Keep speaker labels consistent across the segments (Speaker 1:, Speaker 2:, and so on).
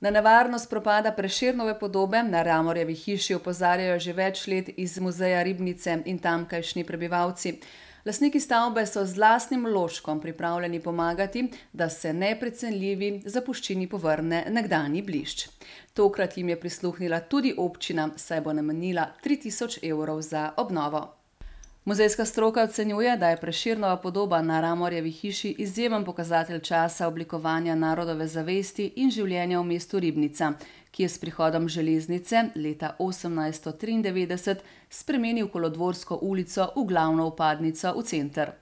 Speaker 1: Na nevarnost propada preširnove podobe na Ramorjevi hiši opozarjajo že več let iz muzeja Ribnice in tamkajšnji prebivalci. Lastniki stavbe so z lastnim ložkom pripravljeni pomagati, da se neprecenljivi zapuščini povrne nekdani blišč. Tokrat jim je prisluhnila tudi občina, saj bo namenila tri tisoč evrov za obnovo. Muzejska stroka ocenjuje, da je Prešernova podoba na Ramorjevi hiši izjemen pokazatelj časa oblikovanja narodove zavesti in življenja v mestu Ribnica, ki je s prihodom železnice leta osemnajststo triindevetdeset spremenil Kolodvorsko ulico v glavno vpadnico v center.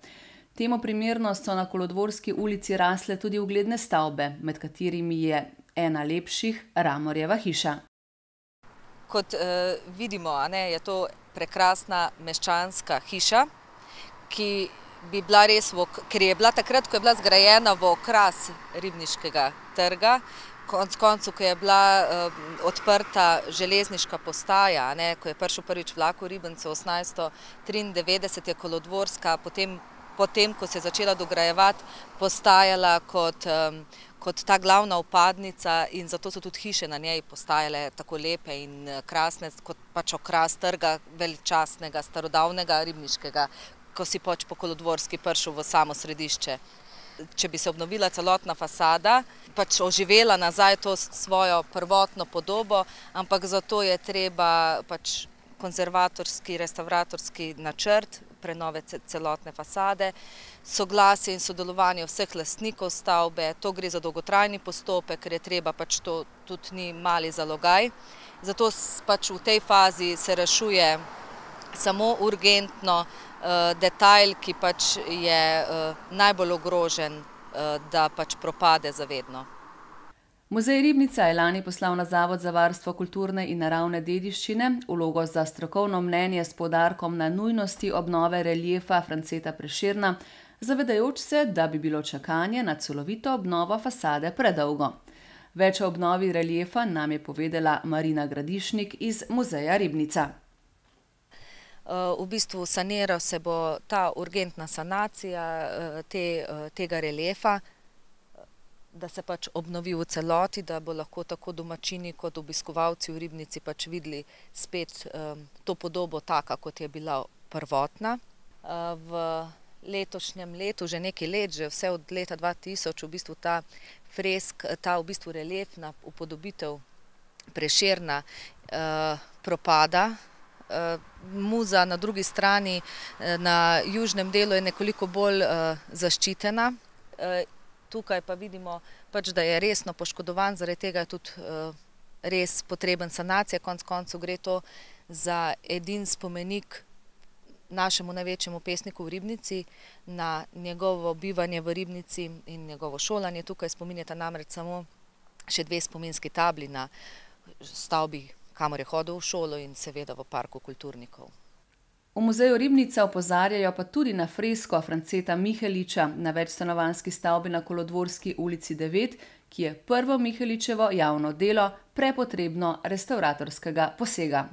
Speaker 1: Temu primerno so na Kolodvorski ulici rasle tudi ugledne stavbe, med katerimi je ena lepših Ramorjeva hiša.
Speaker 2: Kot, vidimo, a ne, je to prekrasna meščanska hiša, ki bi bila res ker je bila takrat, ko je bila zgrajena v okras ribniškega trga, konec koncev, ko je bila, odprta železniška postaja, ne, ko je prišel prvič vlak v Ribnico osemnajststo triindevetdeset, je Kolodvorska potem, potem ko se je začela dograjevati, postajala kot, kot ta glavna vpadnica in zato so tudi hiše na njej postajale tako lepe in krasne kot pač okras trga, veličastnega, starodavnega, ribniškega, ko si pač po Kolodvorski prišel v samo središče. Če bi se obnovila celotna fasada, pač oživela nazaj to svojo prvotno podobo, ampak za to je treba pač konzervatorski, restavratorski načrt prenove celotne fasade, soglasje in sodelovanje vseh lastnikov stavbe, to gre za dolgotrajni postopek, ker je treba pač to, tudi ni mali zalogaj. Zato pač v tej fazi se rešuje samo urgentno, detajl, ki pač je, najbolj ogrožen, da pač propade za vedno.
Speaker 1: Muzej Ribnica je lani poslal na Zavod za varstvo kulturne in naravne dediščine vlogo za strokovno mnenje s poudarkom na nujnosti obnove reliefa Franceta Prešerna, zavedajoč se, da bi bilo čakanje na celovito obnovo fasade predolgo. Več o obnovi reliefa nam je povedala Marina Gradišnik iz Muzeja Ribnica.
Speaker 2: v bistvu saniral se bo ta urgentna sanacija, te, tega reliefa, da se pač obnovi v celoti, da bo lahko tako domačini kot obiskovalci v Ribnici pač videli spet, to podobo taka, kot je bila prvotna. v letošnjem letu, že nekaj let, že vse od leta dva tisoč v bistvu ta fresk, ta v bistvu reliefna upodobitev Prešerna, propada. muza na drugi strani, na južnem delu je nekoliko bolj, zaščitena. Tukaj pa vidimo pač, da je resno poškodovan, zaradi tega je tudi, res potreben sanacije, konec koncev gre to za edini spomenik našemu največjemu pesniku v Ribnici. Na njegovo bivanje v Ribnici in njegovo šolanje tukaj spominjata namreč samo še dve spominski tabli na stavbi, kamor je hodil v šolo, in seveda v parku kulturnikov.
Speaker 1: V Muzeju Ribnica opozarjajo pa tudi na fresko Franceta Miheliča na večstanovanjski stavbi na Kolodvorski ulici devet, ki je prvo Miheličevo javno delo, prepotrebno restavratorskega posega.